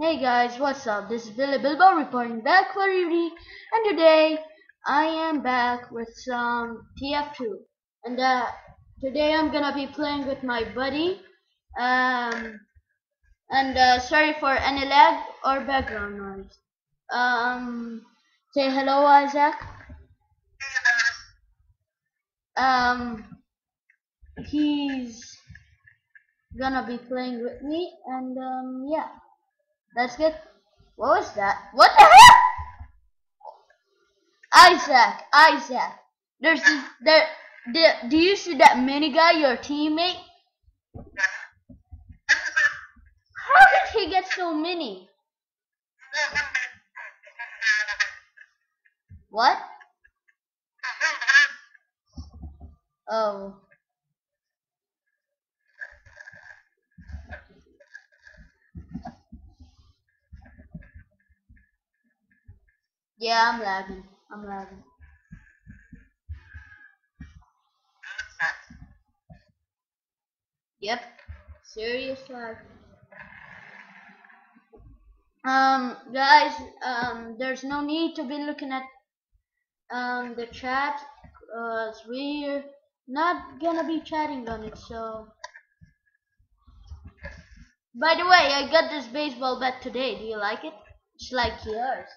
Hey guys, what's up? This is Billy Bilbo reporting back for Rudy, and today I am back with some TF2, and uh, today I'm gonna be playing with my buddy. Um, and uh, sorry for any lag or background noise. Um, say hello, Isaac. Um, he's gonna be playing with me, and um, yeah. Let's get. What was that? What the heck? Isaac, Isaac. There's this, there. The, do you see that mini guy, your teammate? How did he get so many? What? Oh. Yeah, I'm lagging. I'm lagging. Yep. Serious lag. Um, guys, um, there's no need to be looking at um the chat, cause we're not gonna be chatting on it. So, by the way, I got this baseball bat today. Do you like it? It's like yours.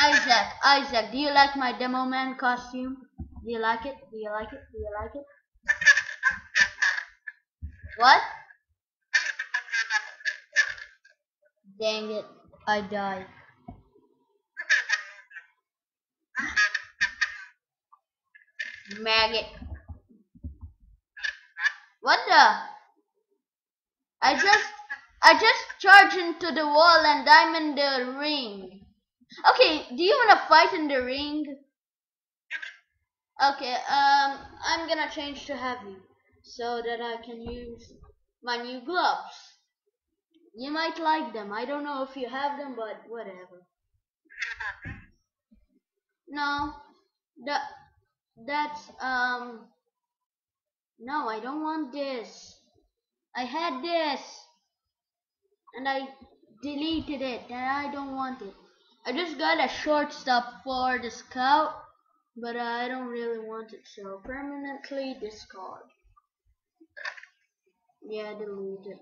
Isaac, Isaac, do you like my demo man costume? Do you like it? Do you like it? Do you like it? What? Dang it, I died. Maggot. What the? I just, I just charged into the wall and I'm in the ring. Okay, do you wanna fight in the ring? Okay, um, I'm gonna change to heavy so that I can use my new gloves. You might like them. I don't know if you have them, but whatever. No, that that's um. No, I don't want this. I had this, and I deleted it, and I don't want it. I just got a shortstop for the scout, but I don't really want it, so permanently discard. Yeah, delete it.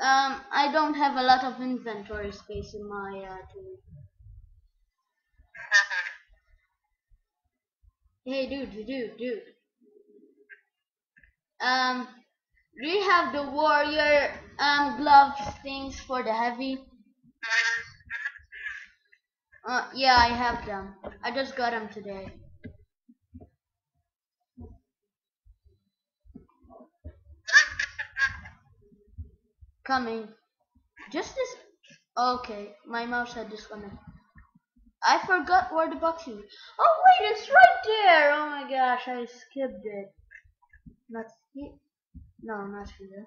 Um, I don't have a lot of inventory space in my uh, team. Hey, dude, dude, dude. Um, do you have the warrior um gloves things for the heavy? Uh, yeah, I have them. I just got them today. Coming. Just this. Okay, my mouse had disconnected. I forgot where the boxing. is. Oh wait, it's right there. Oh my gosh, I skipped it. Not here. No, not here.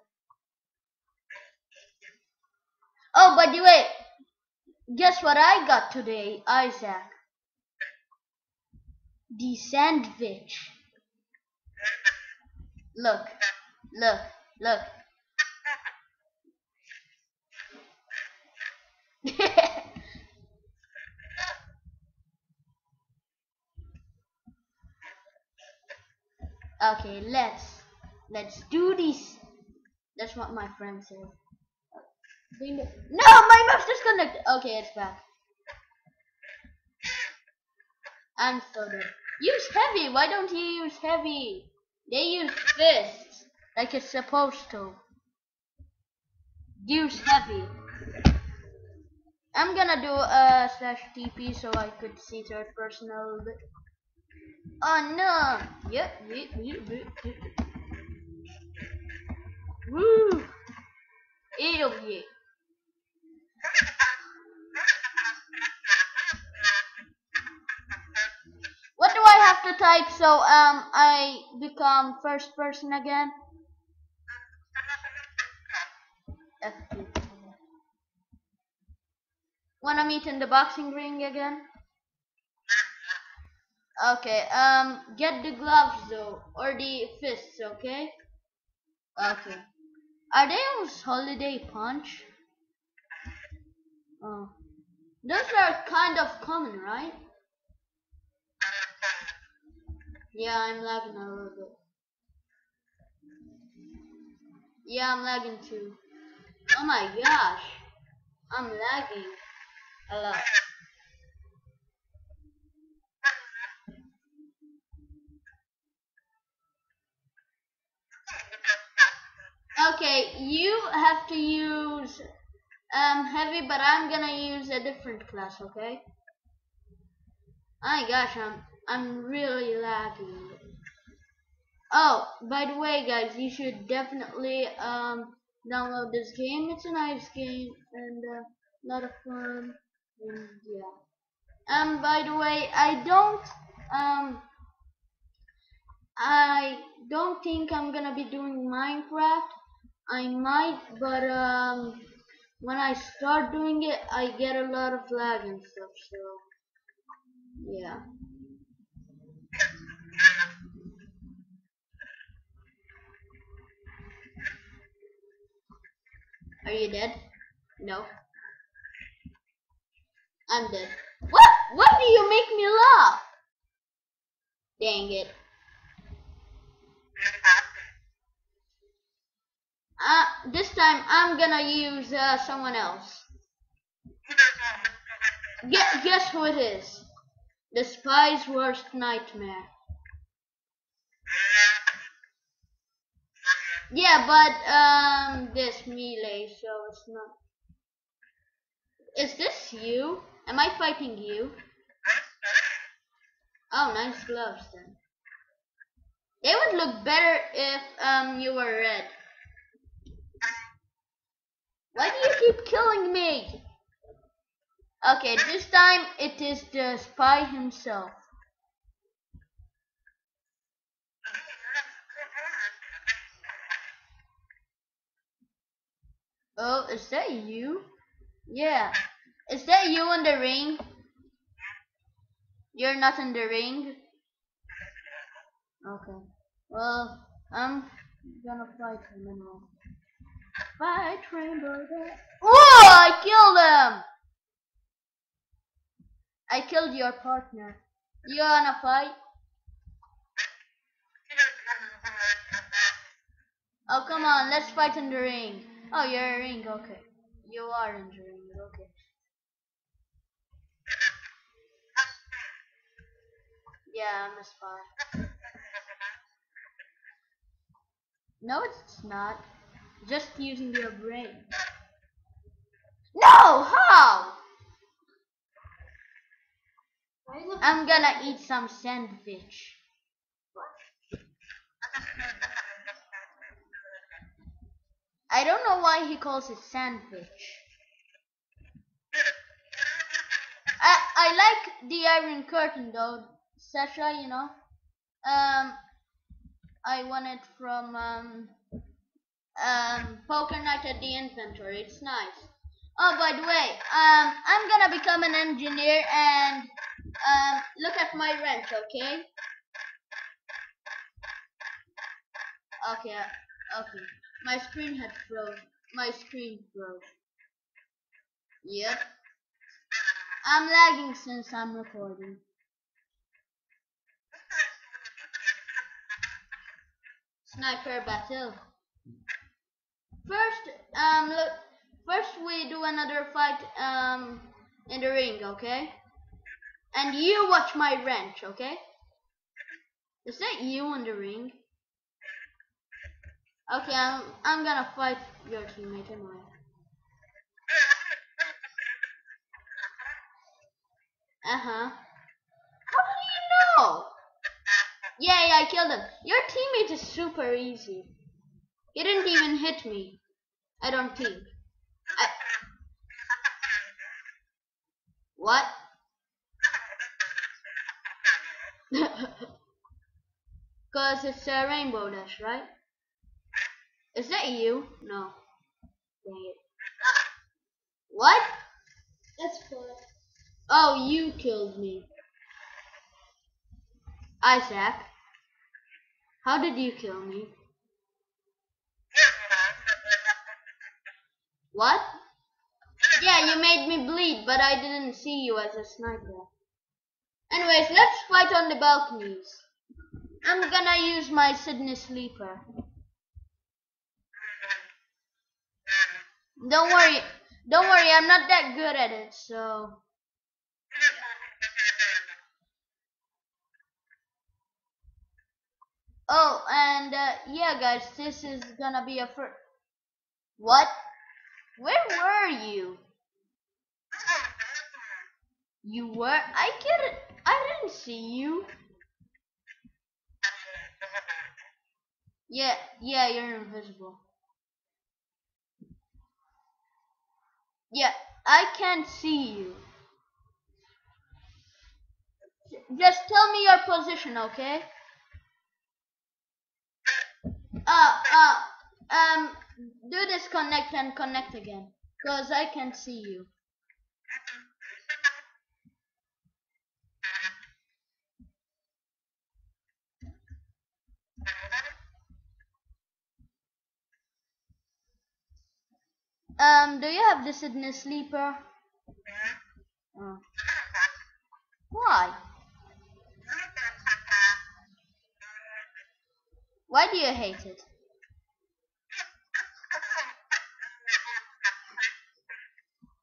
Oh, by the way, Guess what I got today, Isaac? The sandwich. Look, look, look. okay, let's let's do this. That's what my friend said. No, my mouse disconnected. Okay, it's back. I'm so dead. Use heavy. Why don't you use heavy? They use fists like it's supposed to. Use heavy. I'm gonna do a slash TP so I could see third person a little bit. Oh no! Yep, yep, yep, yep, yep. Woo! It'll be What do I have to type so um I become first person again? F2. Wanna meet in the boxing ring again? Okay, um get the gloves though or the fists, okay? Okay. Are they on holiday punch? Oh. Those are kind of common, right? Yeah, I'm lagging a little bit. Yeah, I'm lagging too. Oh my gosh. I'm lagging a lot. Okay, you have to use um heavy, but I'm gonna use a different class, okay? My gosh, I'm I'm really lagging. Oh, by the way, guys, you should definitely um download this game. It's a nice game and uh, a lot of fun. And yeah. Um, by the way, I don't um I don't think I'm gonna be doing Minecraft. I might, but um, when I start doing it, I get a lot of lag and stuff. So yeah. Are you dead? No. I'm dead. What? What do you make me laugh? Dang it. Uh, this time I'm gonna use uh, someone else. Guess, guess who it is? The spy's worst nightmare. Yeah, but um, this melee, so it's not. Is this you? Am I fighting you? Oh, nice gloves then. They would look better if um you were red. Why do you keep killing me? Okay, this time it is the spy himself. Oh, is that you? Yeah. Is that you in the ring? You're not in the ring? Okay. Well, I'm gonna fight him anyway. Oh, I killed him! I killed your partner. You wanna fight? Oh, come on, let's fight in the ring. Oh, you're a ring, okay. You are in the ring, okay. Yeah, I'm a spy. No, it's not. Just using your brain. No! How? I'm gonna eat some sandwich. I don't know why he calls it sandwich. I I like the Iron Curtain though, Sasha. You know, um, I won it from um um Poker Night at the Inventory. It's nice. Oh, by the way, um, I'm gonna become an engineer and um look at my wrench, okay? Okay, okay. My screen had froze. My screen froze. Yep. I'm lagging since I'm recording. Sniper battle. First, um, look. First, we do another fight, um, in the ring, okay? And you watch my wrench, okay? Is that you in the ring? Okay, I'm I'm gonna fight your teammate anyway. Uh huh. How do you know? Yeah, yeah, I killed him. Your teammate is super easy. He didn't even hit me. I don't think. I... What? Cause it's a rainbow dash, right? Is that you? No. Dang it. What? That's fun. Oh, you killed me. Isaac. How did you kill me? What? Yeah, you made me bleed, but I didn't see you as a sniper. Anyways, let's fight on the balconies. I'm gonna use my Sydney Sleeper. Don't worry, don't worry, I'm not that good at it, so... Oh, and uh, yeah, guys, this is gonna be a first. What? Where were you? You were? I get it. I didn't see you. Yeah, yeah, you're invisible. Yeah, I can't see you. Just tell me your position, okay? Uh, uh, um, do disconnect and connect again. Cause I can't see you. Um, do you have the Sydney sleeper? Oh. Why? Why do you hate it?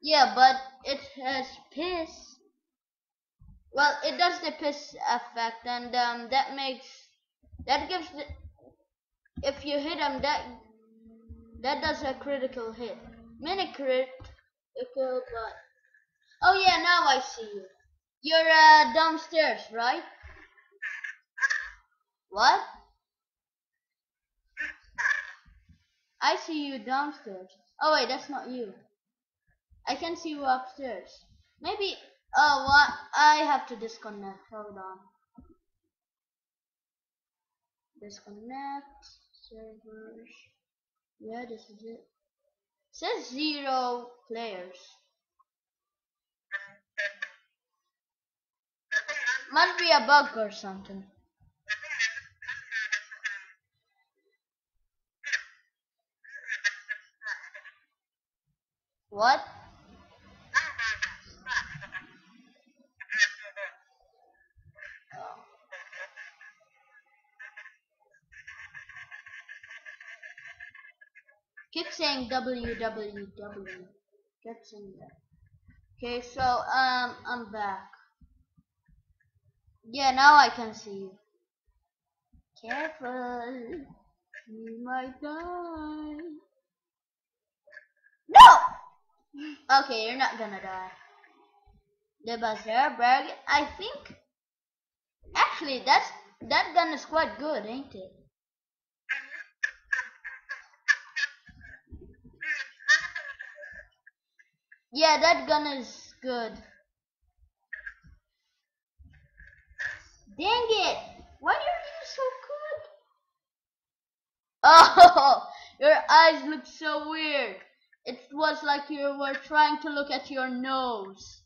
Yeah, but it has piss. Well, it does the piss effect, and um, that makes that gives the if you hit him, that that does a critical hit. Mini crit, critical but oh yeah, now I see you. You're uh, downstairs, right? What? I see you downstairs. Oh wait, that's not you. I can see you upstairs. Maybe. Oh, what? I have to disconnect. Hold on. Disconnect servers. Yeah, this is it. it says zero players. Must be a bug or something. What? Keep saying www. Gets in there. Okay, so um, I'm back. Yeah, now I can see you. Careful, you might die. No! Okay, you're not gonna die. The buzzer, Berg, I think. Actually, that's that gun is quite good, ain't it? Yeah, that gun is good. Dang it! Why are you so good? Oh, your eyes look so weird. It was like you were trying to look at your nose.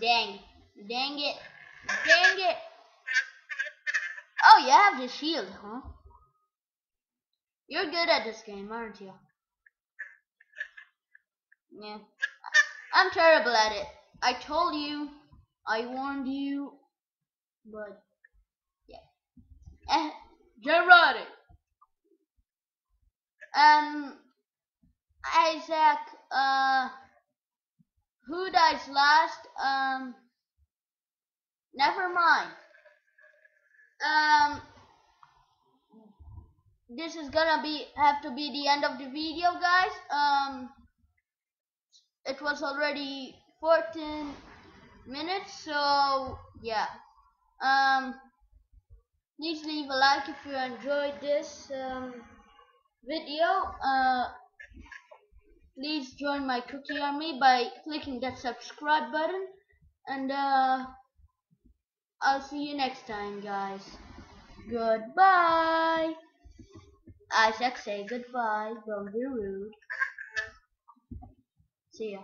Dang. Dang it. Dang it. Oh, you have the shield, huh? You're good at this game, aren't you? Yeah. I'm terrible at it. I told you. I warned you. But, yeah. Eh, get ready. Um, Isaac, uh, who dies last? Um, never mind. Um, this is gonna be have to be the end of the video, guys. Um, it was already 14 minutes, so yeah. Um, please leave a like if you enjoyed this um, video. Uh, please join my cookie army by clicking that subscribe button and uh, I'll see you next time guys. Goodbye. Isaac say goodbye. Don't be rude. See ya